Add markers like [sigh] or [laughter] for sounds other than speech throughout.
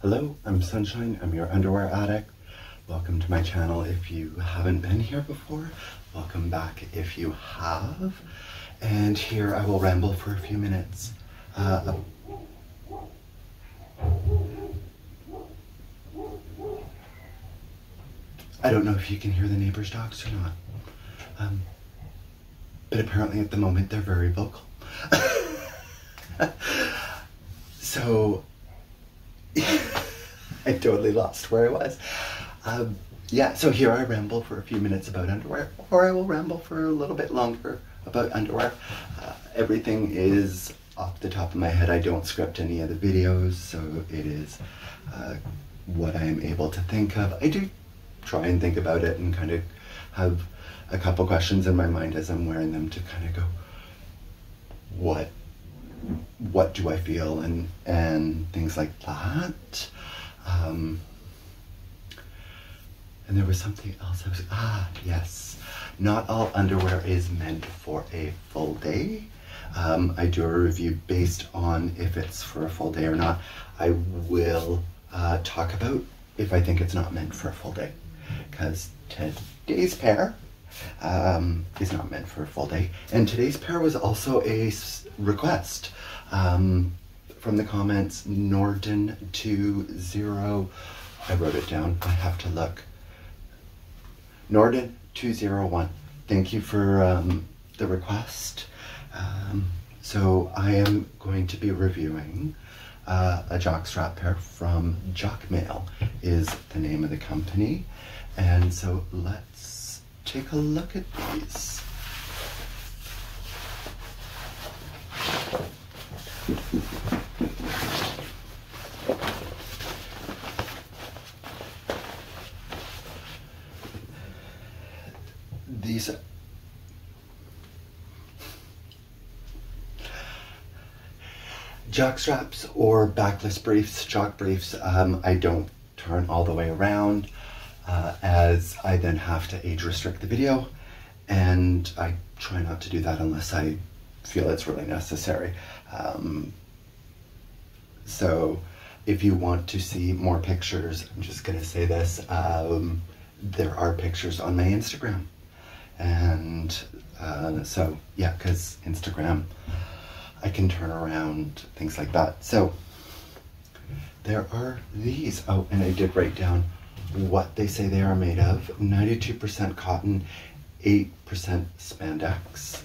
Hello, I'm Sunshine. I'm your underwear addict. Welcome to my channel if you haven't been here before. Welcome back if you have. And here I will ramble for a few minutes. Uh, I don't know if you can hear the neighbor's dogs or not. Um, but apparently at the moment they're very vocal. [laughs] so [laughs] I totally lost where I was. Um, yeah, so here I ramble for a few minutes about underwear, or I will ramble for a little bit longer about underwear. Uh, everything is off the top of my head. I don't script any of the videos, so it is uh, what I am able to think of. I do try and think about it and kind of have a couple questions in my mind as I'm wearing them to kind of go, what, what do I feel and and things like that. Um, and there was something else I was, ah, yes. Not all underwear is meant for a full day. Um, I do a review based on if it's for a full day or not. I will uh, talk about if I think it's not meant for a full day. Because today's pair um, is not meant for a full day. And today's pair was also a request um, from the comments, Norden20, I wrote it down, I have to look. Norden201, thank you for um, the request. Um, so I am going to be reviewing uh, a jockstrap pair from Jockmail is the name of the company. And so let's take a look at these. These jock straps or backless briefs, jock briefs, um, I don't turn all the way around uh, as I then have to age restrict the video and I try not to do that unless I feel it's really necessary. Um, so if you want to see more pictures, I'm just gonna say this, um, there are pictures on my Instagram. And uh, so, yeah, because Instagram, I can turn around, things like that. So there are these. Oh, and I did write down what they say they are made of 92% cotton, 8% spandex,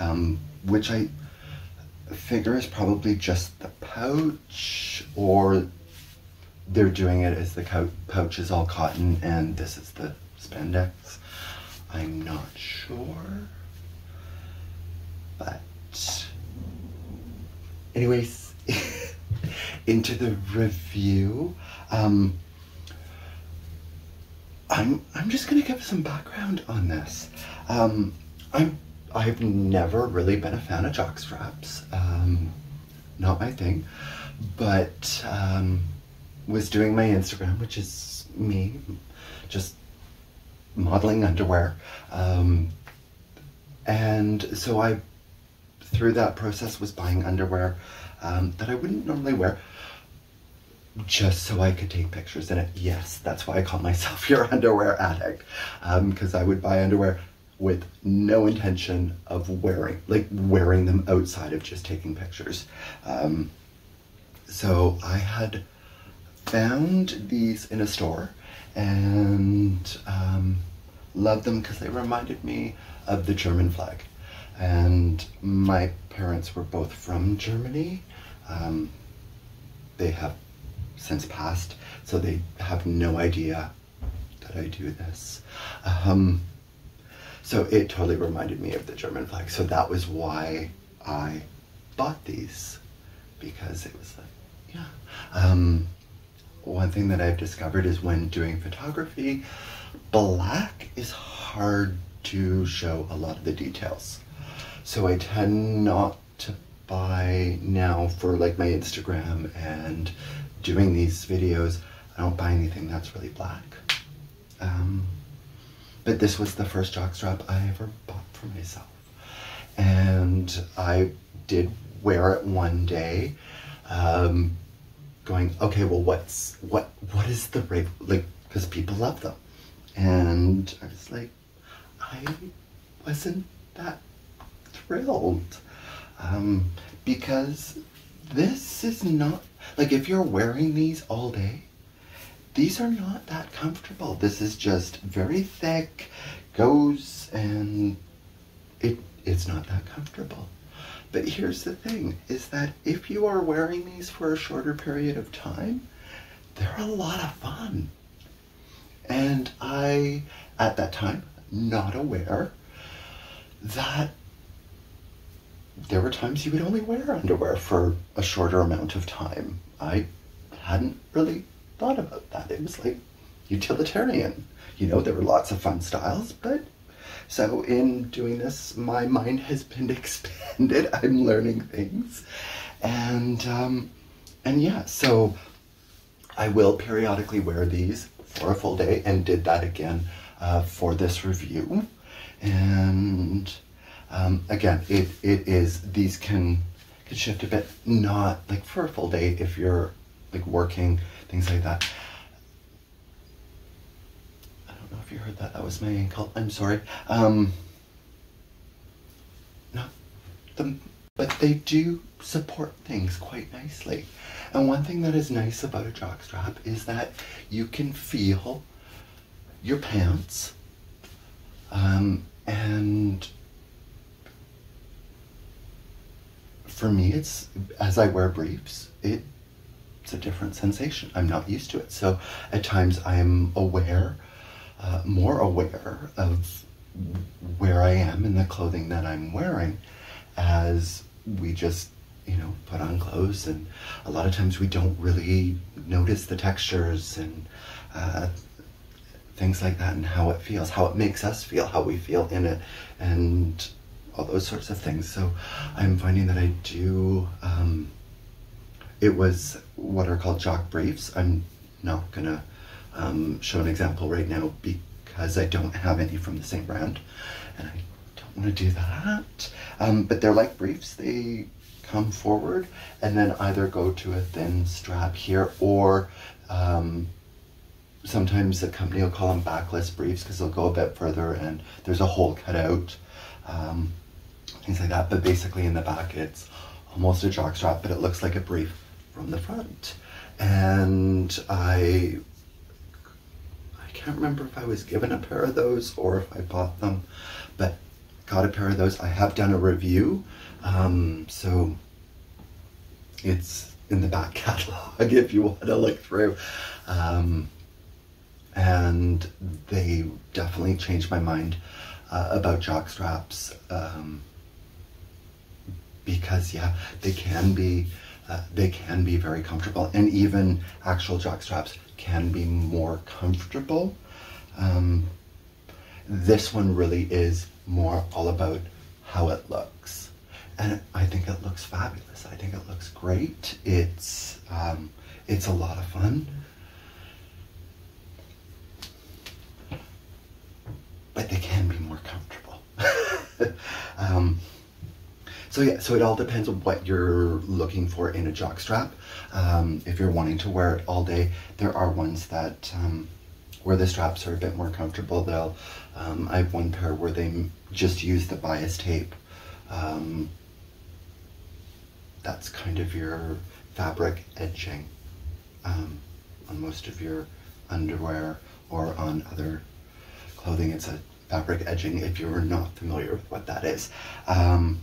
um, which I figure is probably just the pouch, or they're doing it as the pouch is all cotton and this is the spandex. I'm not sure. But, anyways, [laughs] into the review. Um, I'm I'm just gonna give some background on this. Um, I'm I've never really been a fan of jock straps. Um, not my thing, but um, was doing my Instagram, which is me, just modeling underwear, um, and so I through that process was buying underwear um, that I wouldn't normally wear just so I could take pictures in it. Yes, that's why I call myself [laughs] your underwear addict. Because um, I would buy underwear with no intention of wearing, like wearing them outside of just taking pictures. Um, so I had found these in a store and um, loved them because they reminded me of the German flag. And my parents were both from Germany. Um, they have since passed, so they have no idea that I do this. Um, so it totally reminded me of the German flag. So that was why I bought these because it was like, yeah. Um, one thing that I've discovered is when doing photography, black is hard to show a lot of the details. So I tend not to buy now for like my Instagram and doing these videos, I don't buy anything that's really black. Um, but this was the first jockstrap I ever bought for myself. And I did wear it one day. Um, going, okay, well, what's what what is the right like? Because people love them, and I was like, I wasn't that thrilled um, because this is not like if you're wearing these all day. These are not that comfortable. This is just very thick, goes and it it's not that comfortable. But here's the thing is that if you are wearing these for a shorter period of time, they're a lot of fun. And I, at that time, not aware that there were times you would only wear underwear for a shorter amount of time. I hadn't really thought about that. It was like utilitarian. You know, there were lots of fun styles, but so in doing this, my mind has been [laughs] expanded. I'm learning things, and um, and yeah, so I will periodically wear these for a full day, and did that again uh, for this review. And um, again, it it is these can can shift a bit, not like for a full day if you're like working things like that I don't know if you heard that. That was my ankle. I'm sorry. Um, the, but they do support things quite nicely. And one thing that is nice about a jockstrap is that you can feel your pants. Um, and for me, it's as I wear briefs, it, it's a different sensation. I'm not used to it. So at times I'm aware uh, more aware of where I am in the clothing that I'm wearing as we just, you know, put on clothes. And a lot of times we don't really notice the textures and uh, things like that and how it feels, how it makes us feel, how we feel in it, and all those sorts of things. So I'm finding that I do. Um, it was what are called jock briefs. I'm not gonna um, show an example right now because I don't have any from the same brand and I don't want to do that. Um, but they're like briefs. They come forward and then either go to a thin strap here or um, sometimes the company will call them backless briefs because they'll go a bit further and there's a hole cut out, um, things like that. But basically in the back it's almost a jock strap, but it looks like a brief from the front. And I, I can't remember if I was given a pair of those or if I bought them, but got a pair of those. I have done a review, um, so it's in the back [laughs] catalog if you want to look through. Um, and they definitely changed my mind uh, about jock straps um, because yeah, they can be uh, they can be very comfortable, and even actual jock straps can be more comfortable. Um, this one really is more all about how it looks. And I think it looks fabulous. I think it looks great. It's, um, it's a lot of fun. But they can be more comfortable. um, so yeah, so it all depends on what you're looking for in a jock strap. Um, if you're wanting to wear it all day, there are ones that um, where the straps are a bit more comfortable. They'll, um, I have one pair where they just use the bias tape. Um, that's kind of your fabric edging um, on most of your underwear or on other clothing. It's a fabric edging if you're not familiar with what that is. Um,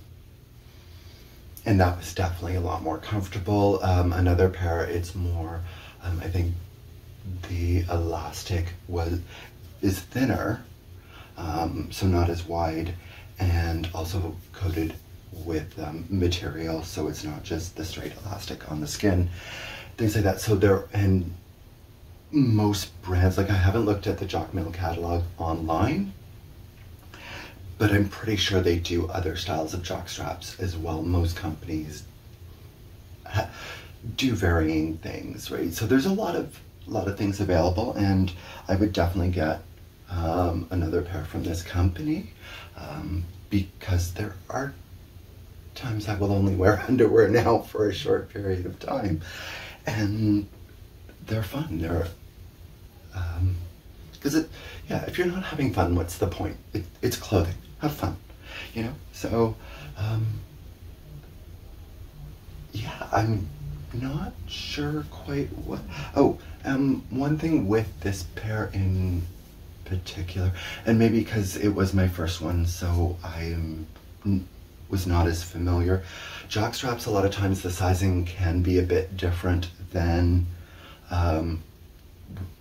and that was definitely a lot more comfortable. Um, another pair, it's more, um, I think the elastic was is thinner, um, so not as wide, and also coated with um, material, so it's not just the straight elastic on the skin, things like that. So there, and most brands, like I haven't looked at the Jockmail catalog online, but I'm pretty sure they do other styles of jock straps as well. Most companies do varying things, right? So there's a lot of lot of things available, and I would definitely get um, another pair from this company um, because there are times I will only wear [laughs] underwear now for a short period of time. and they're fun. They're because um, it, yeah, if you're not having fun, what's the point? It, it's clothing. Have fun, you know. So, um, yeah, I'm not sure quite what. Oh, um, one thing with this pair in particular, and maybe because it was my first one, so I was not as familiar. Jock straps, a lot of times the sizing can be a bit different than um,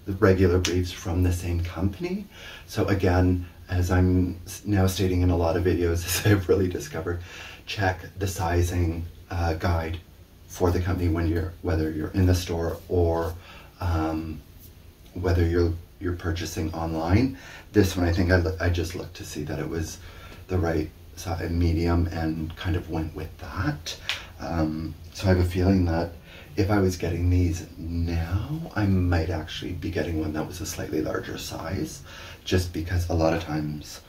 the regular briefs from the same company. So again, as I'm now stating in a lot of videos, [laughs] as I've really discovered, check the sizing uh, guide for the company when you're whether you're in the store or um, whether you're you're purchasing online. This one, I think I, I just looked to see that it was the right size, medium, and kind of went with that. Um, so I have a feeling that if I was getting these now, I might actually be getting one that was a slightly larger size, just because a lot of times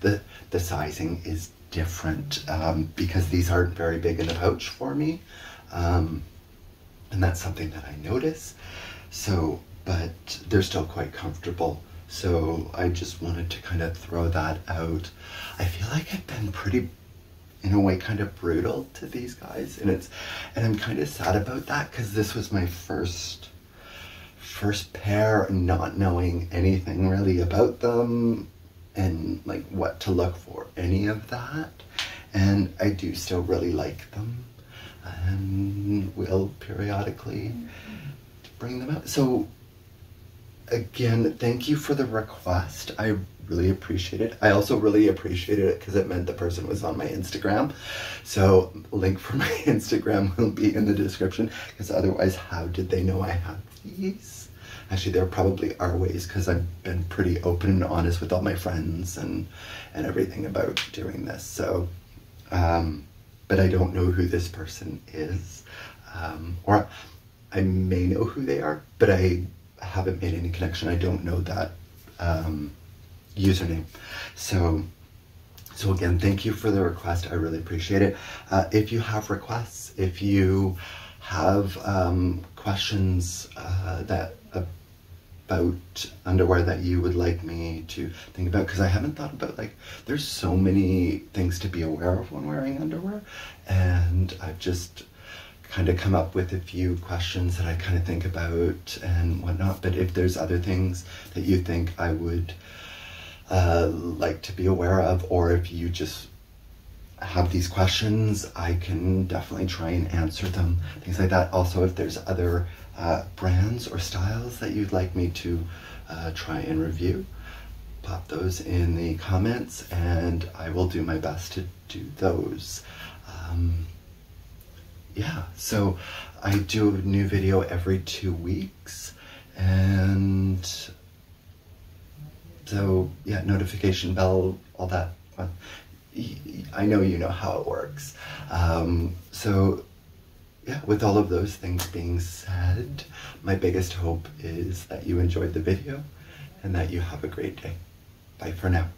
the the sizing is different um, because these aren't very big in a pouch for me. Um, and that's something that I notice. So, but they're still quite comfortable. So I just wanted to kind of throw that out. I feel like I've been pretty, in a way, kind of brutal to these guys, and it's, and I'm kind of sad about that because this was my first, first pair, not knowing anything really about them, and like what to look for, any of that. And I do still really like them and will periodically bring them out. So again, thank you for the request. I really appreciate it. I also really appreciated it because it meant the person was on my Instagram. So link for [laughs] my Instagram will be in the description because otherwise how did they know I have these? Actually, there probably are ways because I've been pretty open and honest with all my friends and, and everything about doing this. So, um, but I don't know who this person is. Um, or I may know who they are, but I haven't made any connection. I don't know that um, username. So, so again, thank you for the request. I really appreciate it. Uh, if you have requests, if you have um, questions uh, that about underwear that you would like me to think about because I haven't thought about like there's so many things to be aware of when wearing underwear and I've just kind of come up with a few questions that I kind of think about and whatnot but if there's other things that you think I would uh, like to be aware of or if you just have these questions I can definitely try and answer them things like that also if there's other uh, brands or styles that you'd like me to uh, try and review, pop those in the comments and I will do my best to do those. Um, yeah, so I do a new video every two weeks and so yeah, notification bell, all that. I know you know how it works. Um, so yeah, with all of those things being said, my biggest hope is that you enjoyed the video and that you have a great day. Bye for now.